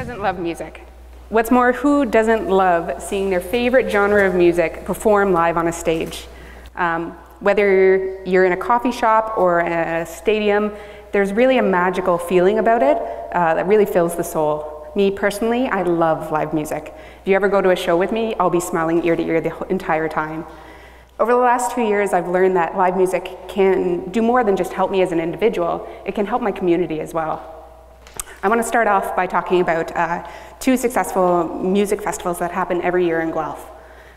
doesn't love music? What's more, who doesn't love seeing their favorite genre of music perform live on a stage? Um, whether you're in a coffee shop or a stadium, there's really a magical feeling about it uh, that really fills the soul. Me personally, I love live music. If you ever go to a show with me, I'll be smiling ear to ear the entire time. Over the last two years, I've learned that live music can do more than just help me as an individual, it can help my community as well. I want to start off by talking about uh, two successful music festivals that happen every year in Guelph.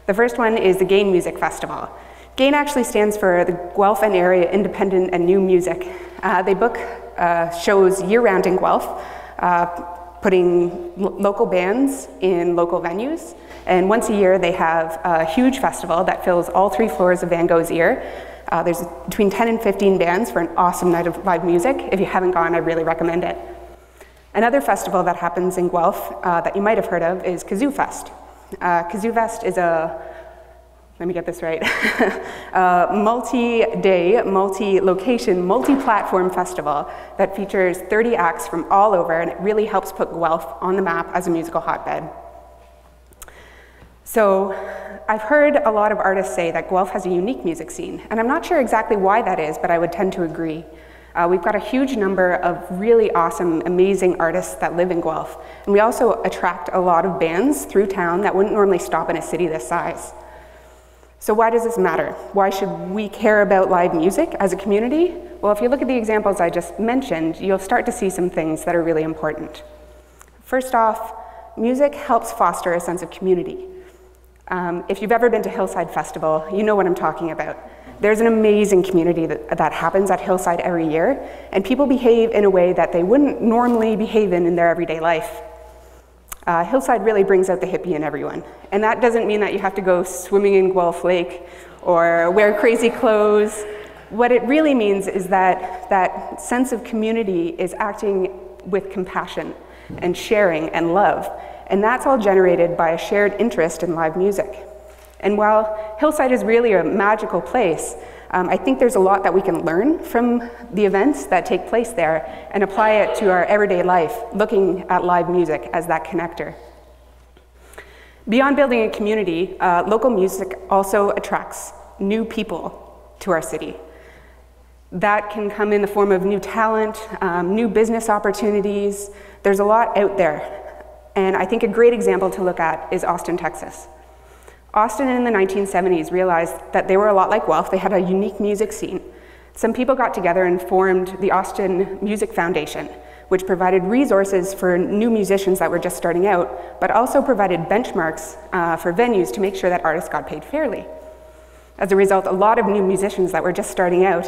The first one is the Gain Music Festival. GAIN actually stands for the Guelph and Area Independent and New Music. Uh, they book uh, shows year-round in Guelph, uh, putting local bands in local venues. And once a year, they have a huge festival that fills all three floors of Van Gogh's Ear. Uh, there's between 10 and 15 bands for an awesome night of live music. If you haven't gone, I really recommend it. Another festival that happens in Guelph uh, that you might have heard of is Kazoo Fest. Uh, Kazoo Fest is a, let me get this right, multi-day, multi-location, multi-platform festival that features 30 acts from all over and it really helps put Guelph on the map as a musical hotbed. So I've heard a lot of artists say that Guelph has a unique music scene, and I'm not sure exactly why that is, but I would tend to agree. Uh, we've got a huge number of really awesome, amazing artists that live in Guelph. And we also attract a lot of bands through town that wouldn't normally stop in a city this size. So why does this matter? Why should we care about live music as a community? Well, if you look at the examples I just mentioned, you'll start to see some things that are really important. First off, music helps foster a sense of community. Um, if you've ever been to Hillside Festival, you know what I'm talking about. There's an amazing community that, that happens at Hillside every year, and people behave in a way that they wouldn't normally behave in in their everyday life. Uh, Hillside really brings out the hippie in everyone. And that doesn't mean that you have to go swimming in Guelph Lake or wear crazy clothes. What it really means is that that sense of community is acting with compassion and sharing and love. And that's all generated by a shared interest in live music. And while Hillside is really a magical place, um, I think there's a lot that we can learn from the events that take place there and apply it to our everyday life, looking at live music as that connector. Beyond building a community, uh, local music also attracts new people to our city. That can come in the form of new talent, um, new business opportunities. There's a lot out there. And I think a great example to look at is Austin, Texas. Austin in the 1970s realized that they were a lot like Guelph. They had a unique music scene. Some people got together and formed the Austin Music Foundation, which provided resources for new musicians that were just starting out, but also provided benchmarks uh, for venues to make sure that artists got paid fairly. As a result, a lot of new musicians that were just starting out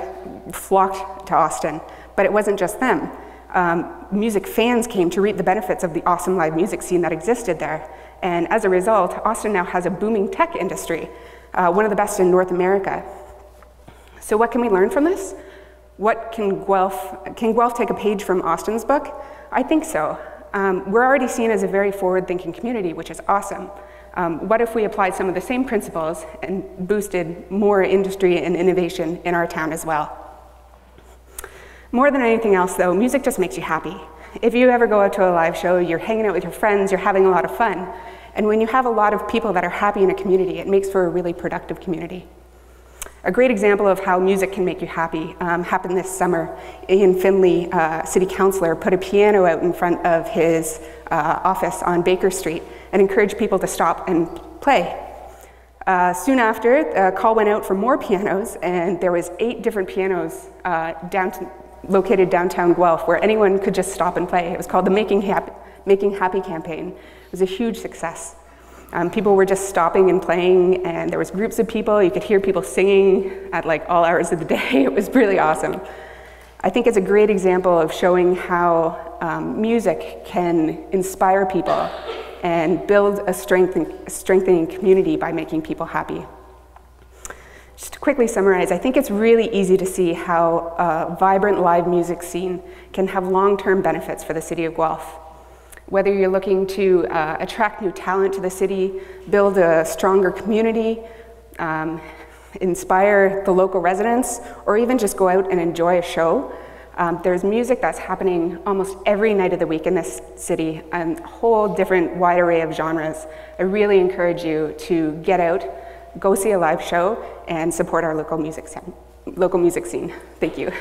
flocked to Austin, but it wasn't just them. Um, music fans came to reap the benefits of the awesome live music scene that existed there. And as a result, Austin now has a booming tech industry, uh, one of the best in North America. So what can we learn from this? What can Guelph, can Guelph take a page from Austin's book? I think so. Um, we're already seen as a very forward-thinking community, which is awesome. Um, what if we applied some of the same principles and boosted more industry and innovation in our town as well? More than anything else, though, music just makes you happy. If you ever go out to a live show, you're hanging out with your friends, you're having a lot of fun. And when you have a lot of people that are happy in a community, it makes for a really productive community. A great example of how music can make you happy um, happened this summer. Ian Findlay, uh, city councilor, put a piano out in front of his uh, office on Baker Street and encouraged people to stop and play. Uh, soon after, a call went out for more pianos, and there was eight different pianos uh, down located downtown Guelph where anyone could just stop and play. It was called the Making Happy, Making Happy campaign. Was a huge success. Um, people were just stopping and playing, and there was groups of people. You could hear people singing at like all hours of the day. It was really awesome. I think it's a great example of showing how um, music can inspire people and build a strengthening community by making people happy. Just to quickly summarize, I think it's really easy to see how a vibrant live music scene can have long-term benefits for the city of Guelph. Whether you're looking to uh, attract new talent to the city, build a stronger community, um, inspire the local residents, or even just go out and enjoy a show, Um, there's music that's happening almost every night of the week in this city, and a whole different wide array of genres. I really encourage you to get out, go see a live show, and support our local music. Local music scene. Thank you.